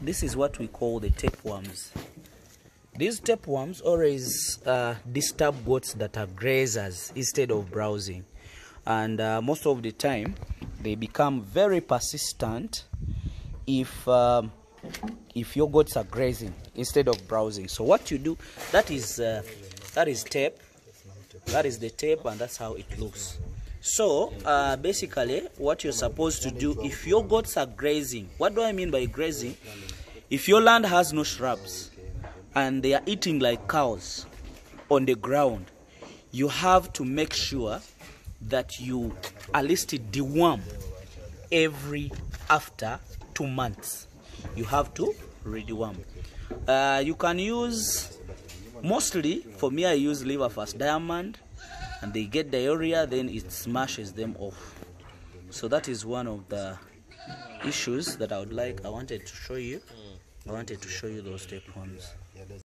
this is what we call the tapeworms. These tapeworms always uh, disturb goats that are grazers instead of browsing. And uh, most of the time, they become very persistent if um, if your goats are grazing instead of browsing. So what you do, that is uh, that is tape. That is the tape, and that's how it looks. So uh, basically, what you're supposed to do, if your goats are grazing, what do I mean by grazing? If your land has no shrubs and they are eating like cows on the ground, you have to make sure that you at least deworm every after two months. You have to redeworm. Uh, you can use mostly for me I use Levafas Diamond and they get diarrhea then it smashes them off. So that is one of the issues that I would like I wanted to show you. I wanted to show you those tapeworms.